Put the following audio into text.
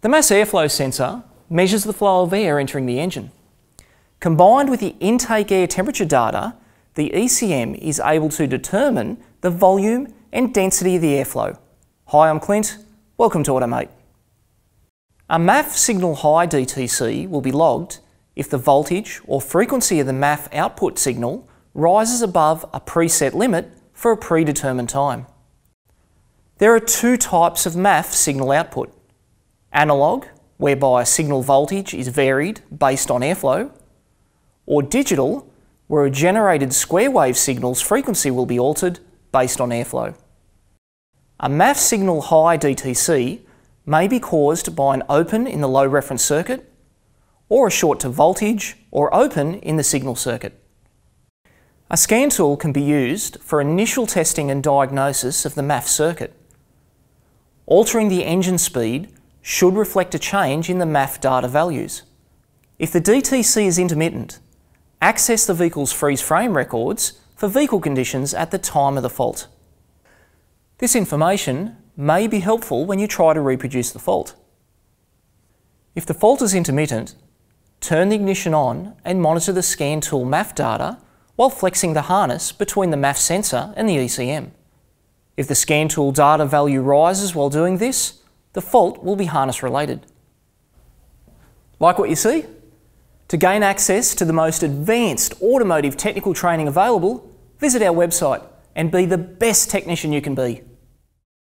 The mass airflow sensor measures the flow of air entering the engine. Combined with the intake air temperature data, the ECM is able to determine the volume and density of the airflow. Hi, I'm Clint. Welcome to Automate. A MAF signal high DTC will be logged if the voltage or frequency of the MAF output signal rises above a preset limit for a predetermined time. There are two types of MAF signal output. Analog, whereby a signal voltage is varied based on airflow, or digital, where a generated square wave signal's frequency will be altered based on airflow. A MAF signal high DTC may be caused by an open in the low reference circuit, or a short to voltage or open in the signal circuit. A scan tool can be used for initial testing and diagnosis of the MAF circuit. Altering the engine speed should reflect a change in the MAF data values. If the DTC is intermittent, access the vehicle's freeze frame records for vehicle conditions at the time of the fault. This information may be helpful when you try to reproduce the fault. If the fault is intermittent, turn the ignition on and monitor the scan tool MAF data while flexing the harness between the MAF sensor and the ECM. If the scan tool data value rises while doing this, the fault will be harness related. Like what you see? To gain access to the most advanced automotive technical training available, visit our website and be the best technician you can be.